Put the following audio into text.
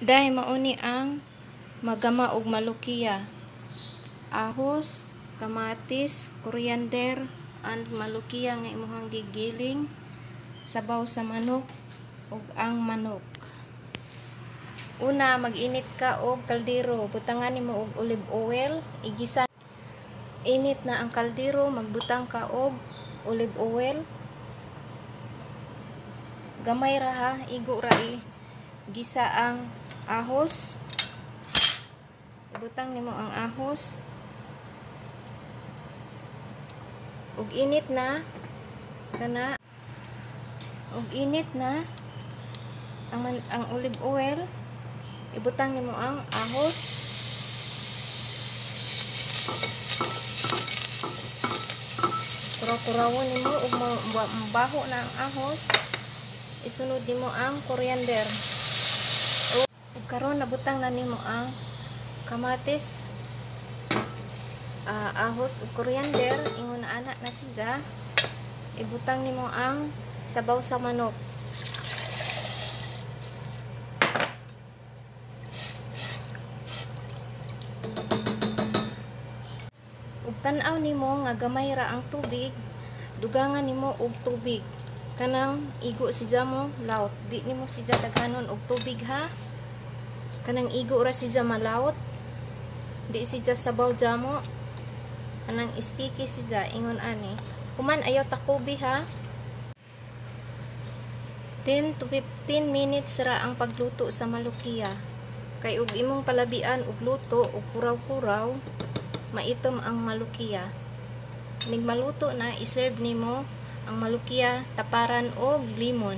Dahil mauni ang magama og malukiya. Ahos, kamatis, coriander, and malukiya nga imuhang gigiling, sabaw sa manok, ug ang manok. Una, mag-init ka og kaldero. Butangan nimo og olive oil, igisa. Init na ang kaldero, magbutang ka og olive oil. Gamay ra ha, igo ra i. Gisa ang ahos. Butang nimo ang ahos. Ug init na. Kana. Ug init na. Ang ang olive oil. Ibutang nimo ang ahos. Kurakurawon nimo ug ma- ma- mabaho na ang ahos. Isunod nimo ang coriander karon nabutang na nimo ang kamatis ah, ahos ug coriander. Ingon na ana na siya ibutang nimo ang sabaw sa manok. Ug nimo nga gamay ra ang tubig dugangan nimo og tubig. Kanang igo si mo laut di nimo si daghanon og tubig ha kanang igo ra si malaut di si sabaw jamo. Kanang sticky si ingon ani. Human ayaw takubi ha? 10 to 15 minutes ra ang pagluto sa malukiya. Kay ug imong palabian og luto og kuraw-kuraw maitom ang malukiya. Nig maluto na, iserve nimo ang malukiya taparan og limon.